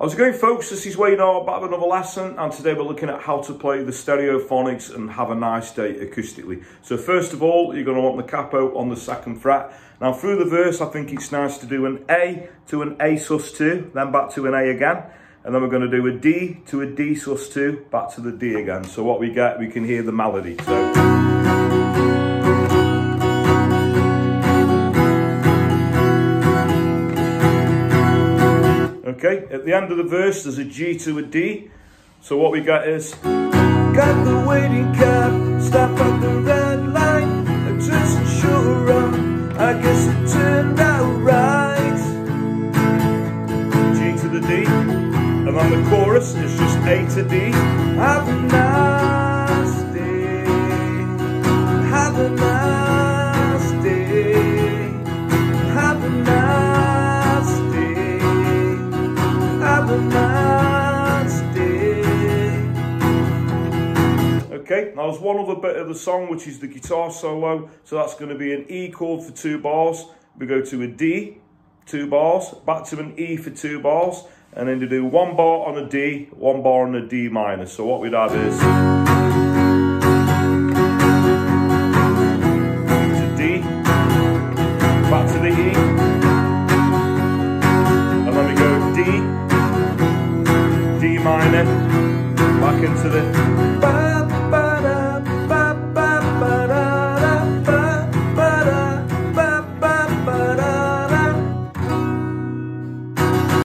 How's it going folks? This is Wayne Hart back with another lesson and today we're looking at how to play the stereophonics and have a nice day acoustically. So first of all, you're going to want the capo on the second fret. Now through the verse, I think it's nice to do an A to an A sus2, then back to an A again. And then we're going to do a D to a D sus2, back to the D again. So what we get, we can hear the melody. So. Okay, at the end of the verse, there's a G to a D. So what we got is... Got the waiting cab, stop at the red light, and just sure up, I guess it turned out right. G to the D, and then the chorus is just A to D. Have a nice day, have a nice Okay, now there's one other bit of the song which is the guitar solo. So that's going to be an E chord for two bars. We go to a D, two bars, back to an E for two bars, and then to do one bar on a D, one bar on a D minor. So what we'd have is minor, back into the